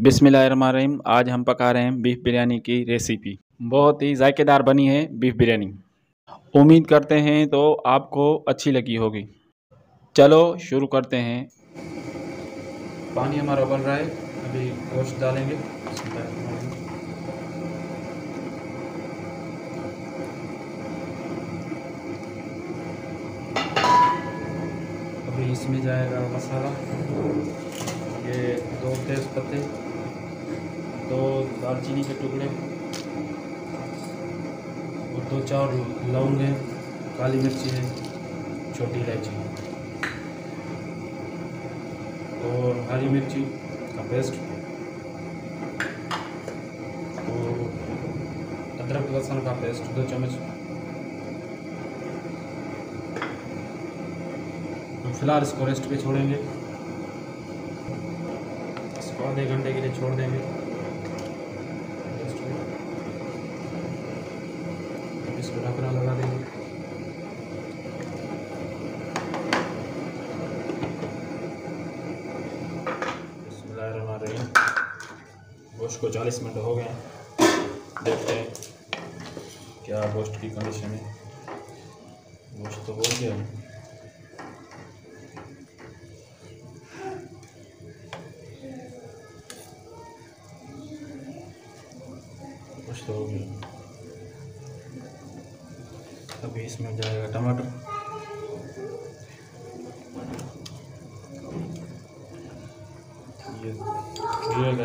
बिसमीम आज हम पका रहे हैं बीफ बिरयानी की रेसिपी। बहुत ही जायकेदार बनी है बीफ बिरयानी। उम्मीद करते हैं तो आपको अच्छी लगी होगी। चलो शुरू करते हैं। पानी हमारा उबल रहा है। अभी गोश्त डालेंगे। अभी इसमें जाएगा मसाला। ये दो तेज़ पत्ते दो दालचीनी के टुकड़े, और दो चार लौंग हैं, काली मिर्ची है, छोटी इलायची। और हरी मिर्ची का पेस्ट और अदरक लहसुन का पेस्ट दो चम्मच। फ़िलहाल इसको रेस्ट पे छोड़ेंगे। इसको आधे घंटे के लिए छोड़ देंगे। इसको ढकना लगा देंगे। गोश्त को 40 मिनट हो गए देखते हैं क्या गोश्त की कंडीशन है। गोश्त तो हो गया। कुछ तो हो गया। अभी इसमें जाएगा टमाटर। ये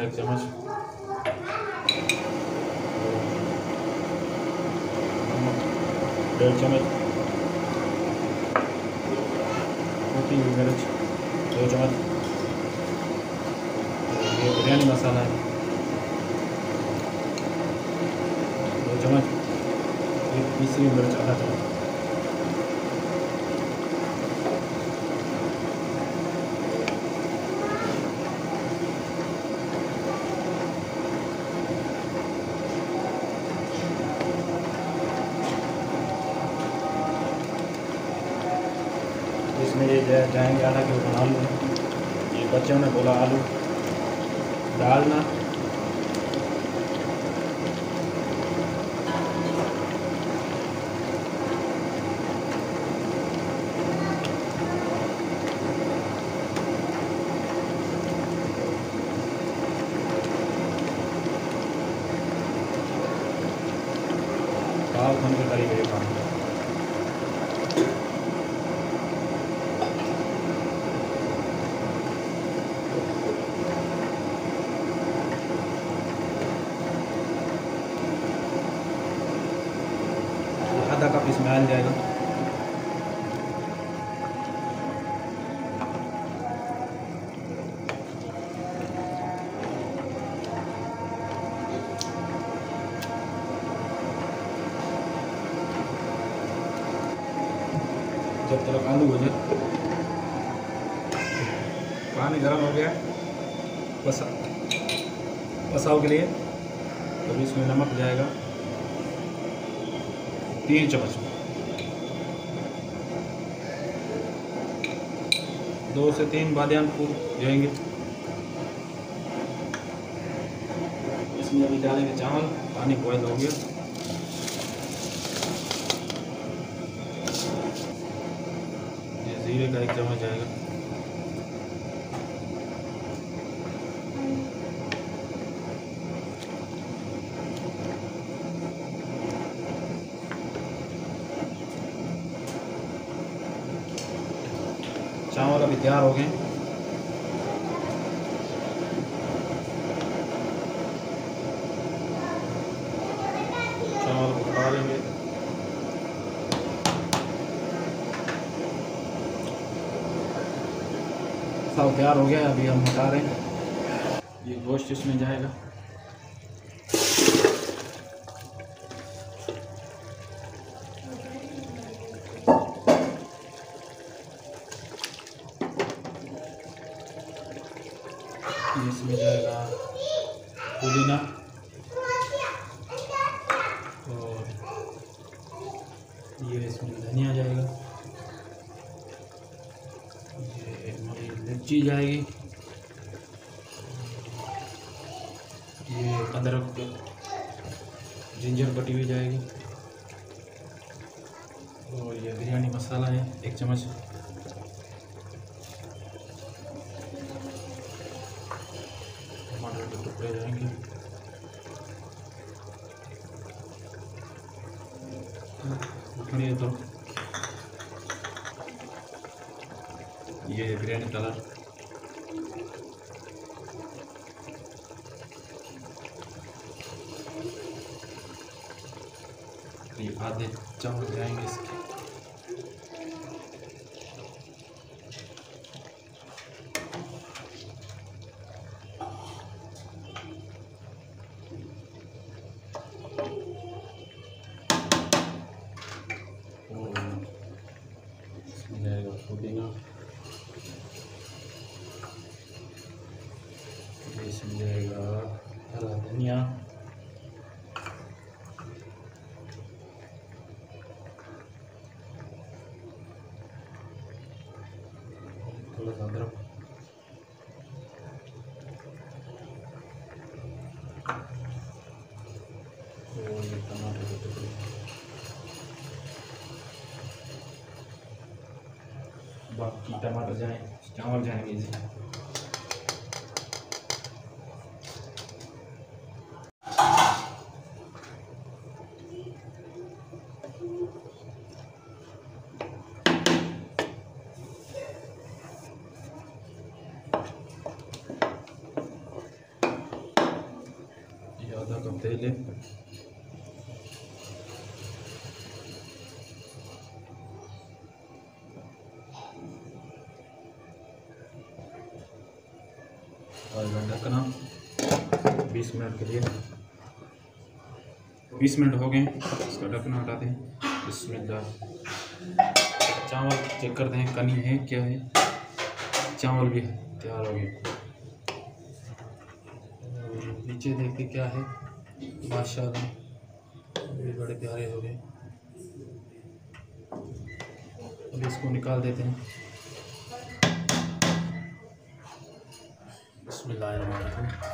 एक चम्मच। डेढ़ चम्मच। मोटी मिर्च, दो चम्मच। ये बिरयानी मसाला है दो चम्मच पीसी हुई मिर्च आधा चम्मच इसमें ये जाएँगे आधा किलो आलू ये बच्चों ने बोला आलू। डालना खन के करीब है जब तक आलू हो। जाए पानी गर्म हो गया। बसा बसाव के लिए। तो इसमें नमक जाएगा। तीन चम्मच। दो से तीन बादियान फूल जाएँगे। इसमें अभी डालेंगे चावल। पानी बॉयल हो गया। जीरे का एग्ज़ाम हो जाएगा। चावल अभी तैयार हो गए चावल को उठा लेंगे सब तैयार हो गया अभी हम हटा रहे हैं। ये गोश्त इसमें जाएगा। इसमें जाएगा पुदीना और ये इसमें धनिया जाएगा हमारी मिर्ची जाएगी। ये अदरक जिंजर कटी हुई जाएगी। और ये बिरयानी मसाला है, एक चम्मच। टमाटर के टुकड़े जाएँगे। उठनी तो बिरयानी कलर ये आधे चमक जाएँगे इसके जाएगा पुदीना इसमें जाएगा हरा धनिया थोड़ा सा अदरक और ये टमाटर के टुकड़े बाकी टमाटर जाए चावल जाएँगे इसे तेल और ढकना बीस मिनट के लिए। बीस मिनट हो गए इसका ढकना हटाते हैं। इसमें चावल चेक करते हैं, कनी है, क्या है? चावल भी तैयार हो गए। नीचे देखते क्या है। माशाल्लाह बड़े प्यारे हो गए। अब इसको निकाल देते हैं। बिस्मिल्लाहिर्रहमानिर्रहीम।